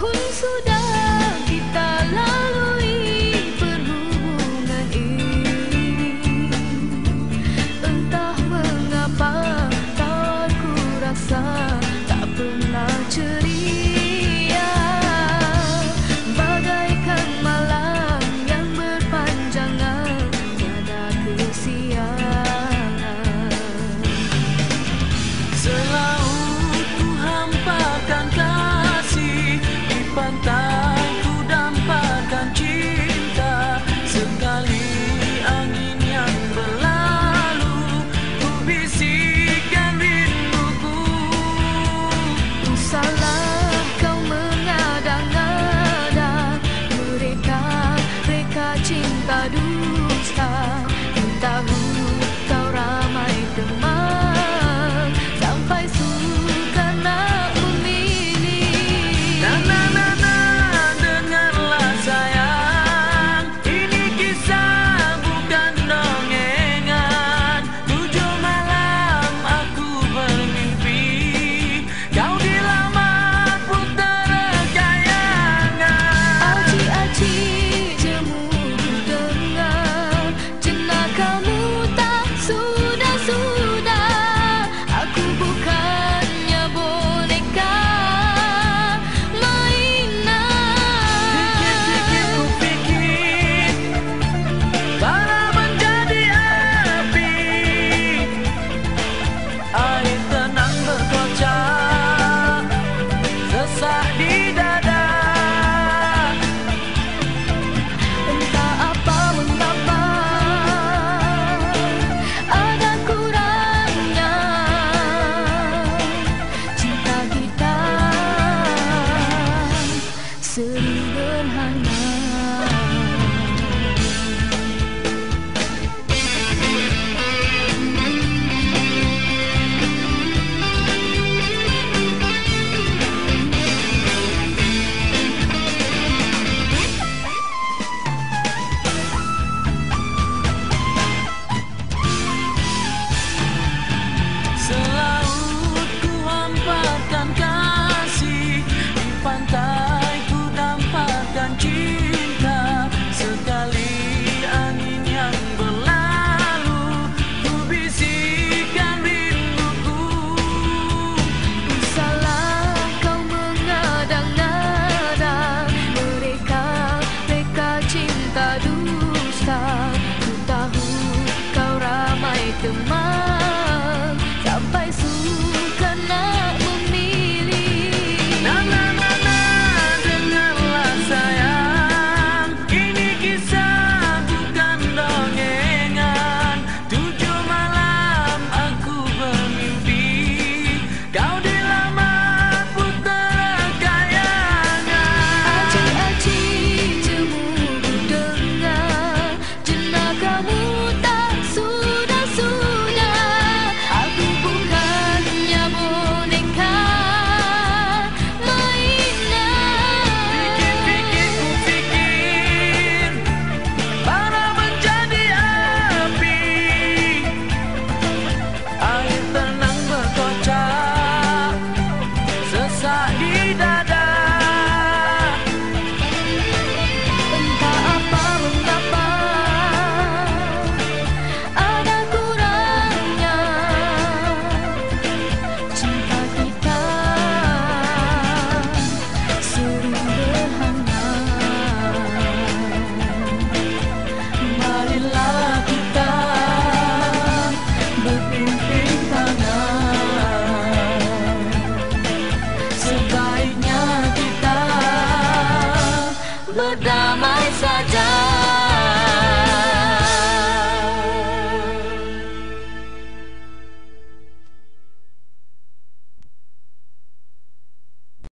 空速的